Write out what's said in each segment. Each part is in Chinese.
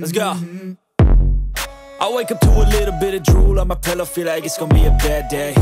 Let's go. I wake up to a little bit of drool on my pillow, feel like it's gonna be a bad day.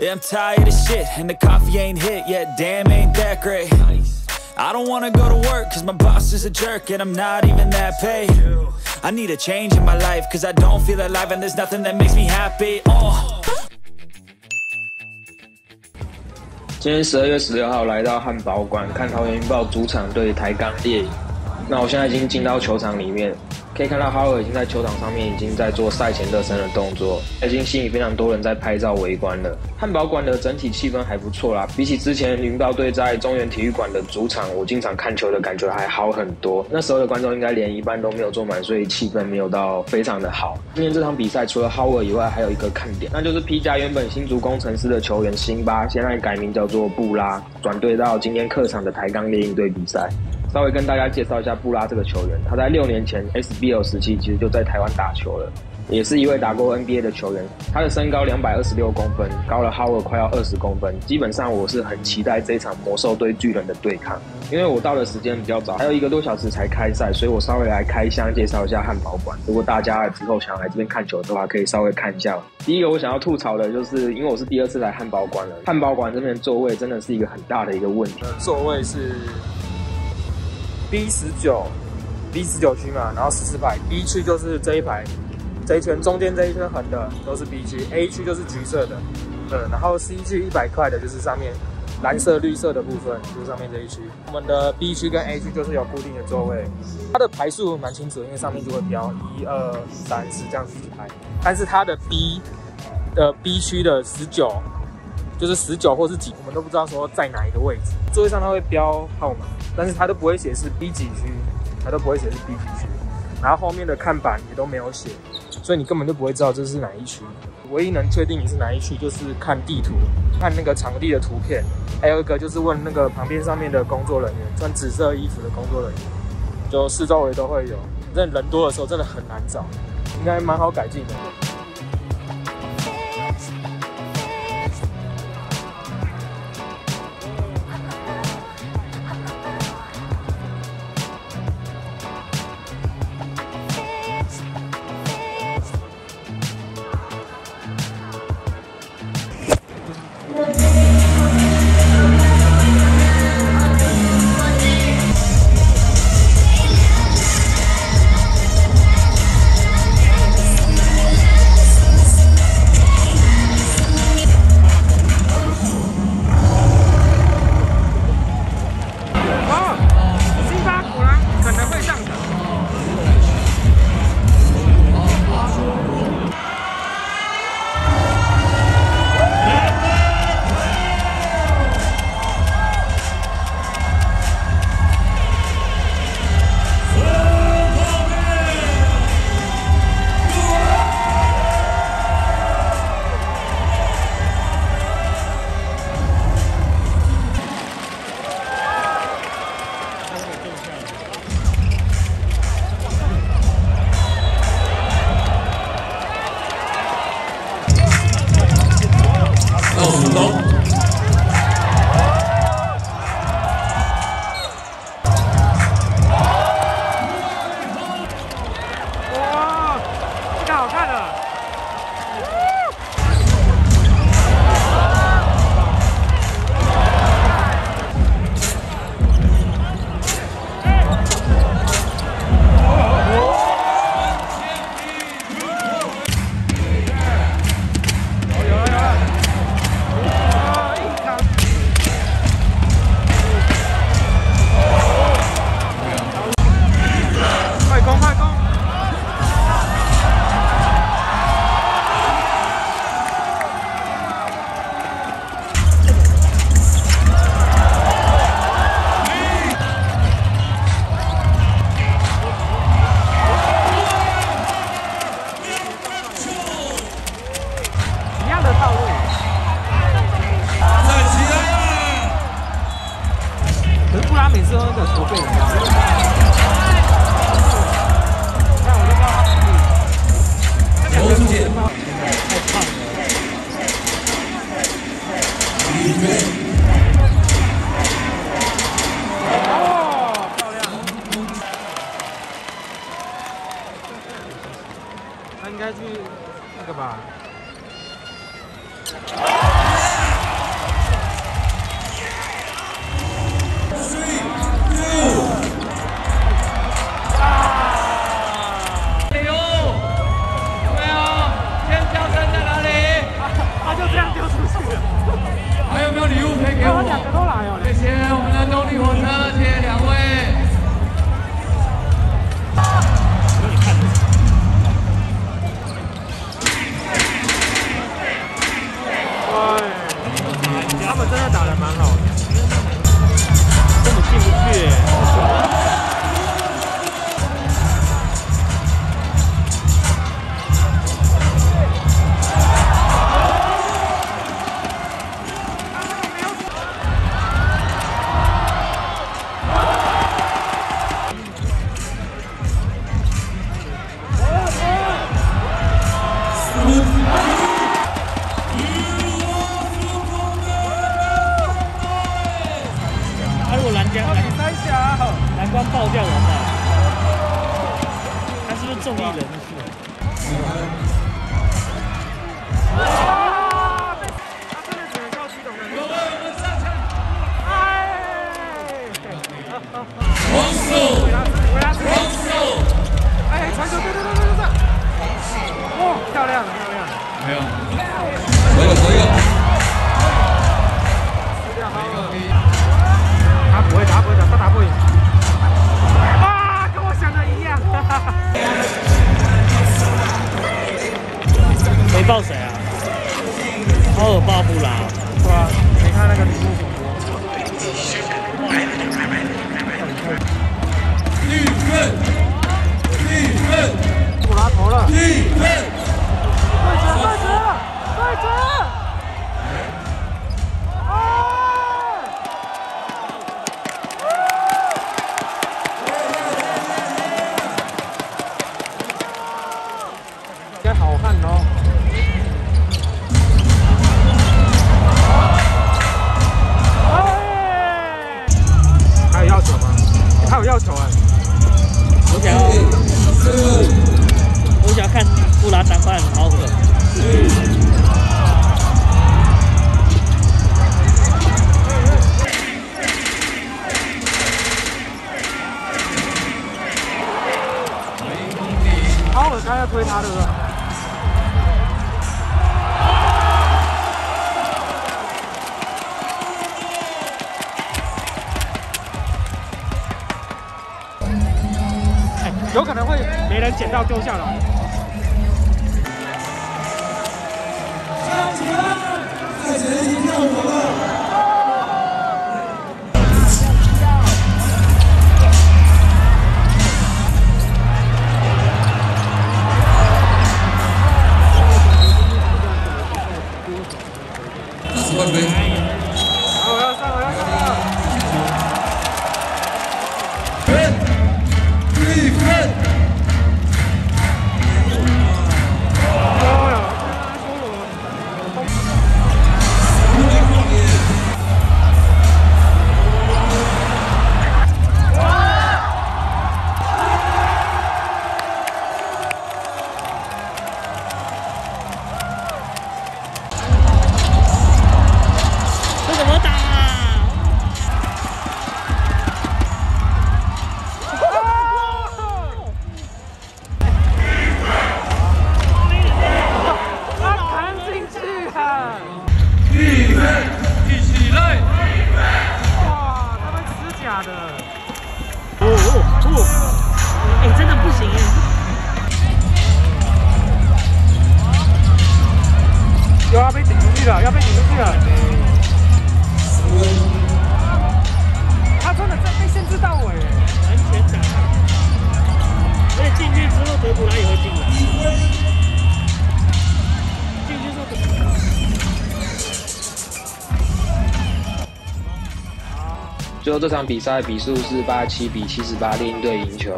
Yeah, I'm tired of shit, and the coffee ain't hit yet, damn, ain't that great. I don't wanna go to work, cause my boss is a jerk, and I'm not even that paid. I need a change in my life, cause I don't feel alive, and there's nothing that makes me happy. Oh. 今天十二月十六号来到汉堡馆看桃园云豹主场对台钢猎鹰。 那我现在已经进到球场里面，可以看到哈尔已经在球场上面已经在做赛前热身的动作，已经吸引非常多人在拍照围观了。汉堡馆的整体气氛还不错啦，比起之前云豹队在中原体育馆的主场，我经常看球的感觉还好很多。那时候的观众应该连一半都没有坐满，所以气氛没有到非常的好。今天这场比赛除了哈尔以外，还有一个看点，那就是披甲原本新竹工程师的球员辛巴，现在改名叫做布拉，转队到今天客场的台钢猎鹰队比赛。稍微跟大家介绍一下布拉这个球员，他在六年前 SBL 时期其实就在台湾打球了，也是一位打过 NBA 的球员。他的身高两百二十六公分，高了 Howard 快要二十公分。基本上我是很期待这场魔兽对巨人的对抗，因为我到的时间比较早，还有一个多小时才开赛，所以我稍微来开箱介绍一下汉堡馆。如果大家之后想要来这边看球的话，可以稍微看一下。第一个我想要吐槽的就是，因为我是第二次来汉堡馆了，汉堡馆这边座位真的是一个很大的一个问题。座位是。B 十九，B 十九区嘛，然后十四排，B 区就是这一排，这一圈中间这一圈横的都是 B 区，A 区就是橘色的，嗯，然后 C 区一百块的就是上面蓝色、绿色的部分，就是上面这一区。我们的 B 区跟 A 区就是有固定的座位，它的排数蛮清楚，因为上面就会标一二三四这样子排，但是它的 B 的 B 区的十九。就是十九或是几，我们都不知道说在哪一个位置。座位上它会标号码，但是它都不会写是 B 几区，它都不会写是 B 几区。然后后面的看板也都没有写，所以你根本就不会知道这是哪一区。唯一能确定你是哪一区，就是看地图，看那个场地的图片。还有一个就是问那个旁边上面的工作人员，穿紫色衣服的工作人员，就四周围都会有。反正人多的时候真的很难找，应该蛮好改进的。在求证，然后我这边，然后我这，哎！黄手，回答回答黄手，哎，传球，对对对对对对！哇，漂亮漂亮！没有，要推他，对不对？哎有可能会没人捡到丢下来。十万杯。好，我最后这场比赛比数是八七比七十八，另一队赢球。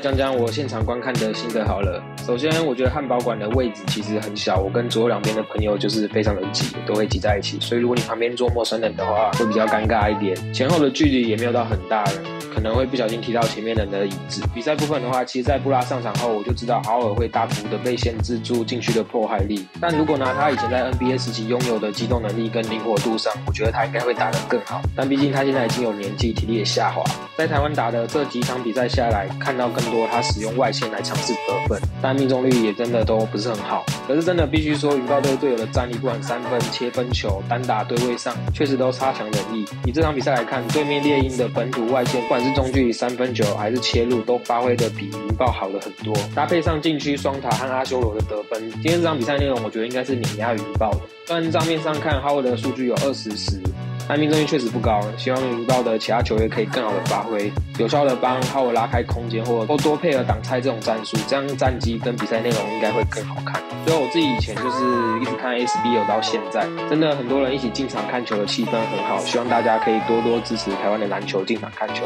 讲讲我现场观看的心得好了。首先，我觉得汉堡馆的位置其实很小，我跟左右两边的朋友就是非常的挤，都会挤在一起。所以如果你旁边坐陌生人的话，会比较尴尬一点。前后的距离也没有到很大了。可能会不小心提到前面人的椅子。比赛部分的话，其实在布拉上场后，我就知道豪尔会大幅的被限制住禁区的破坏力。但如果拿他以前在 NBA 时期拥有的机动能力跟灵活度上，我觉得他应该会打得更好。但毕竟他现在已经有年纪，体力也下滑。在台湾打的这几场比赛下来，看到更多他使用外线来尝试得分，但命中率也真的都不是很好。可是真的必须说，云豹队队友的战力，不管三分、切分球、单打对位上，确实都差强人意。以这场比赛来看，对面猎鹰的本土外线，不是中距离三分球还是切入，都发挥的比云豹好了很多。搭配上禁区双塔和阿修罗的得分，今天这场比赛内容，我觉得应该是碾压云豹的。虽然账面上看，哈维的数据有二十十。但命中率确实不高，希望云豹的其他球员可以更好的发挥，有效的帮哈维拉开空间，或多多配合挡拆这种战术，这样战绩跟比赛内容应该会更好看。所以我自己以前就是一直看 SBL 到现在，真的很多人一起进场看球的气氛很好，希望大家可以多多支持台湾的篮球，进场看球。